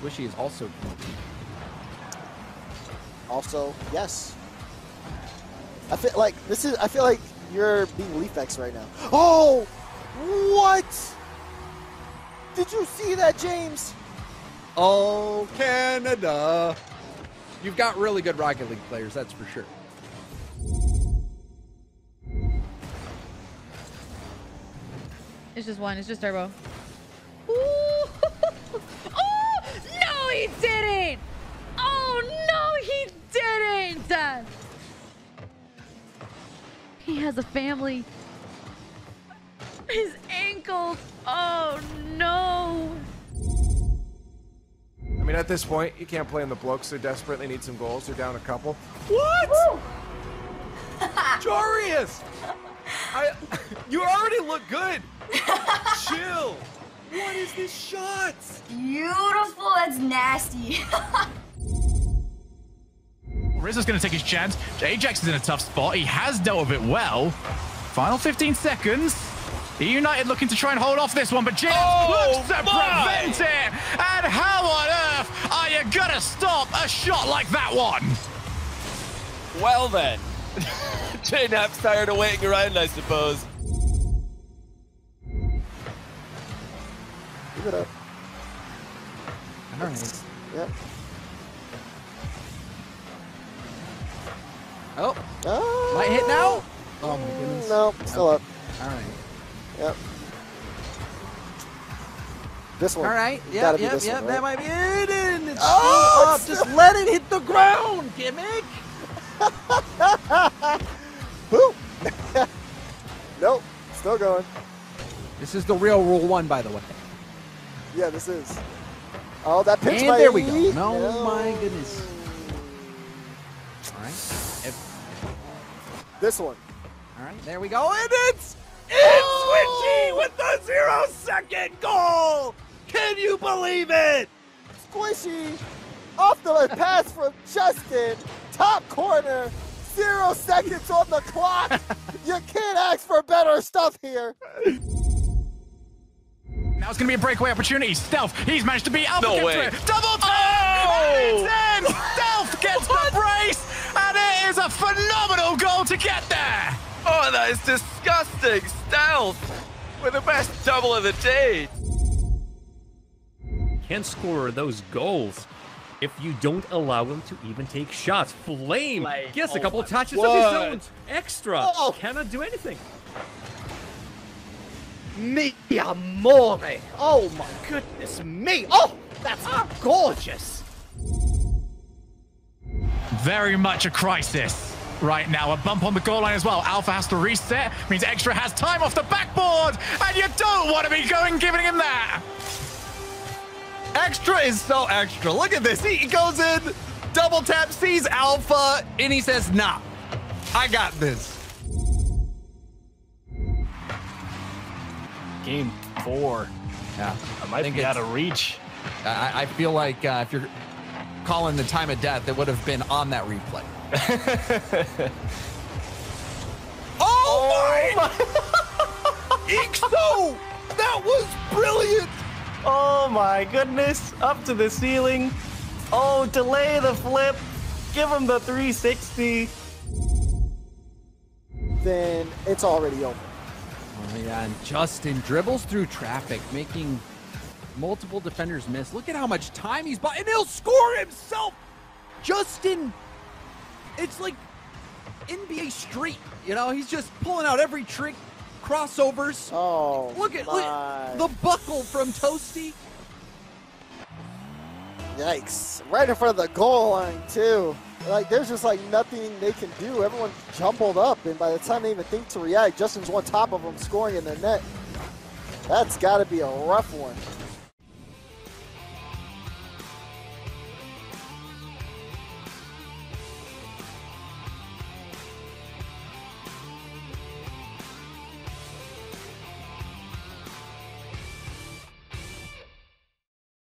Squishy is also guilty. Also, yes. I feel like this is. I feel like you're being Leafex right now. Oh, what? Did you see that, James? Oh, Canada. You've got really good Rocket League players, that's for sure. It's just one. It's just turbo. Ooh. oh no, he didn't. Oh no, he didn't. He has a family. His ankles. Oh no. I mean, at this point, you can't play in the blokes. They desperately need some goals. They're down a couple. What? Jorius! I, you already look good. Chill. What is this shot? Beautiful. That's nasty. Rizzo's going to take his chance. Ajax is in a tough spot. He has dealt with it well. Final 15 seconds. United looking to try and hold off this one, but James Oh, looks to my! prevent it. And how on earth are you going to stop a shot like that one? Well then. J-Nap's tired of waiting around, I suppose. Give it up. All right. Yep. Oh, Oh. might hit now? Oh my goodness. No, still up. All right. Yep. This one. All right. Yep, yep, yep. one, That might be it. And it's Oh, up. Just let it hit the ground, gimmick. Who? nope. Still going. This is the real rule one, by the way. Yeah, this is. Oh, that pitch And by there we go. Lee. Oh, no, my goodness. This one. all right. There we go. And it's It's oh! Squishy with the zero second goal! Can you believe it? Squishy. Off the pass from Justin. Top corner. Zero seconds on the clock. you can't ask for better stuff here. Now it's going to be a breakaway opportunity. Stealth, he's managed to be Alpha No gets way. it. Double tap! Oh! And it's in! Stealth gets the brace! And it is a phenomenal goal to get there! Oh, that is disgusting. Stealth with the best double of the day. Can't score those goals if you don't allow them to even take shots. Flame Like, gets a oh couple my- touches of his own. Extra. Oh. Cannot do anything. Mi amore. Oh my goodness me. Oh, that's gorgeous. Very much a crisis right now. A bump on the goal line as well. Alpha has to reset. Means Extra has time off the backboard. And you don't want to be going giving him that. Extra is so extra. Look at this. He, he goes in, double tap, sees Alpha, and he says, nah, I got this. Game four. Yeah. I might think be out of reach. I, I feel like uh, if you're calling the time of death, that would have been on that replay. Oh, oh, my! Ixo! That was brilliant! Oh my goodness. Up to the ceiling. Oh, delay the flip. Give him the 360. Then it's already over. Oh, yeah, and Justin dribbles through traffic, making multiple defenders miss. Look at how much time he's bought, and he'll score himself. Justin, it's like NBA Street. You know, he's just pulling out every trick, crossovers. Oh, Look at, look at the buckle from Toasty. Yikes. Right in front of the goal line, too. Like, there's just, like, nothing they can do. Everyone's jumbled up, and by the time they even think to react, Justin's on top of them, scoring in the net. That's got to be a rough one.